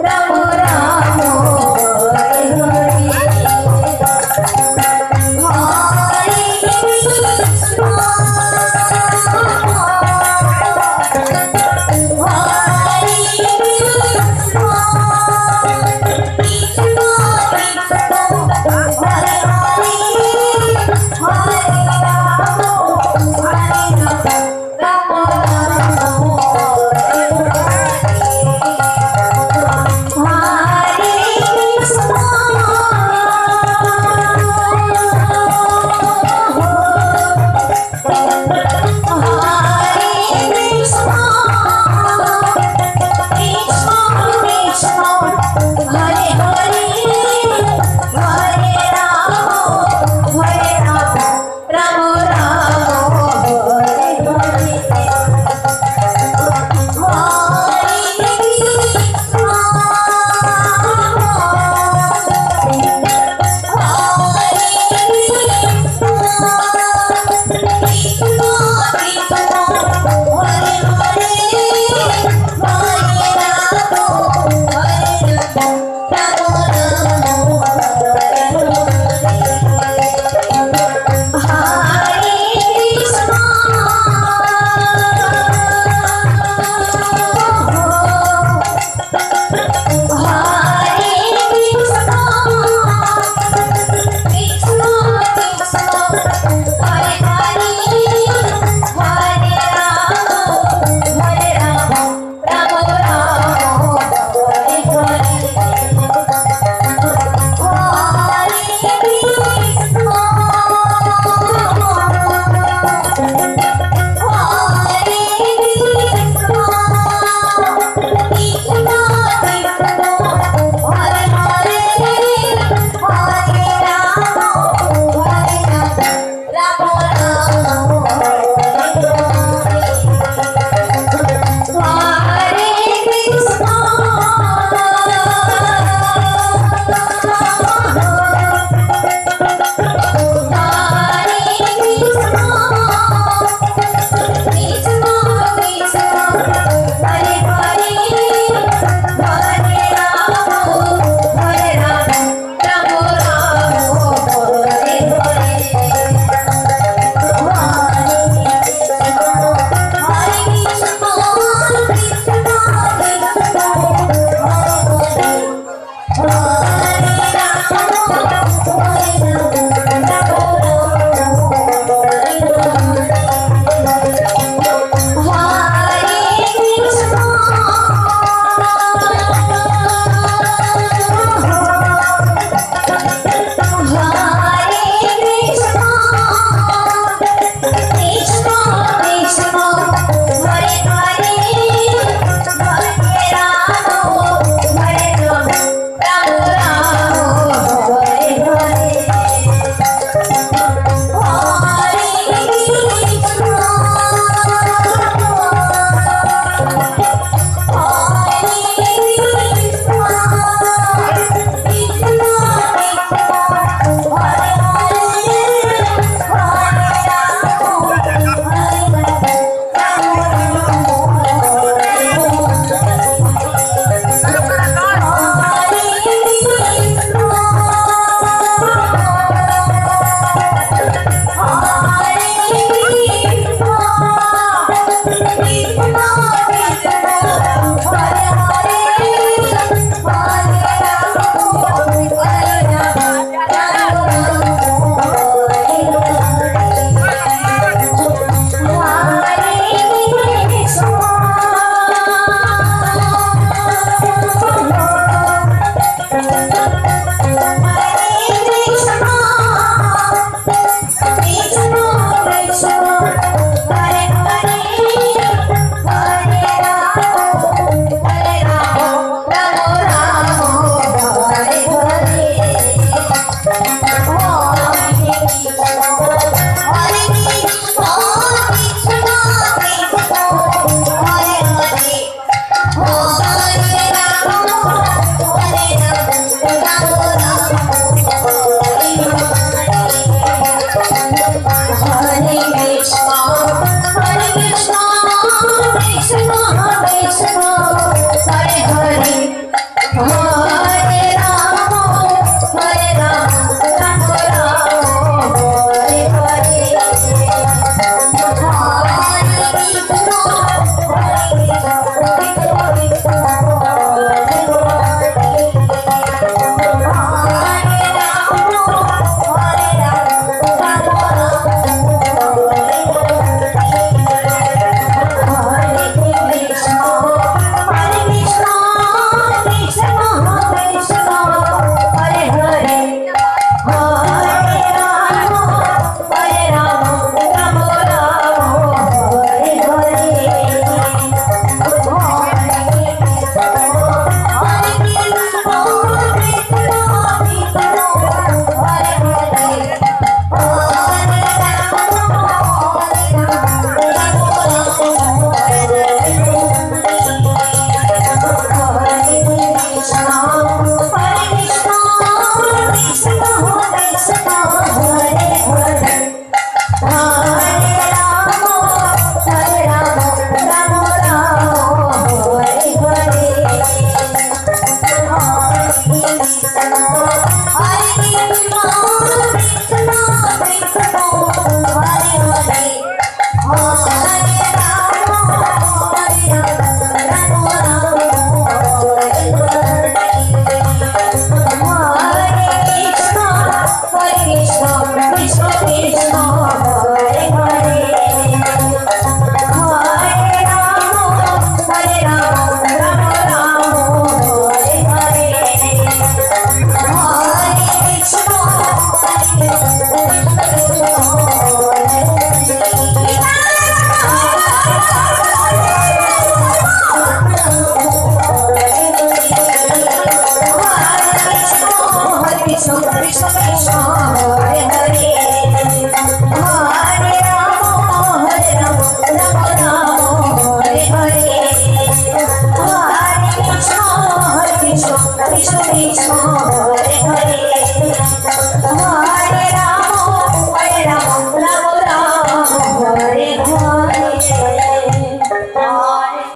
Ram Ram